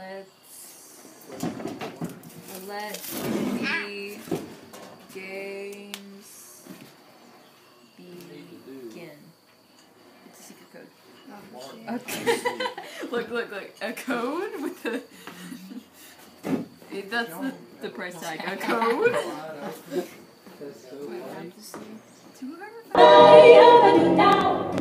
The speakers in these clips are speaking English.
Let's let the games begin. It's a secret code. Okay. look, look, look. A code with the. It- That's the, the price tag. A code. Two hundred. I am down.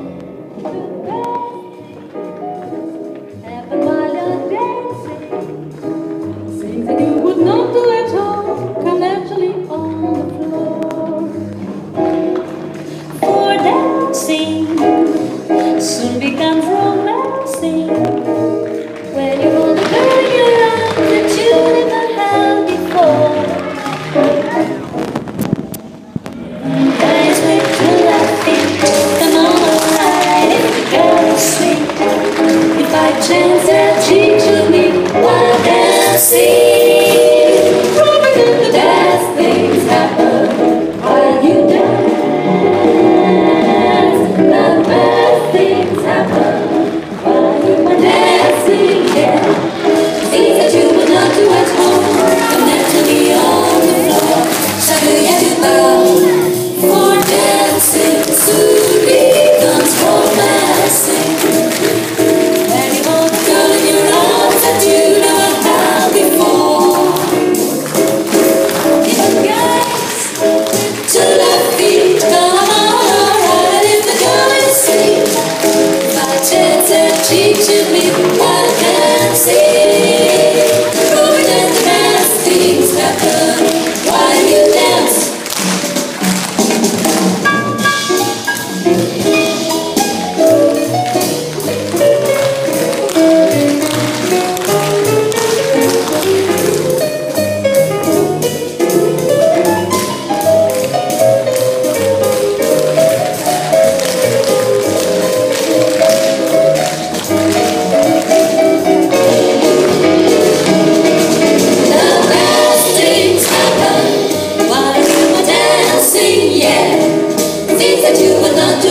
soon becomes i can't see. things that you will not do.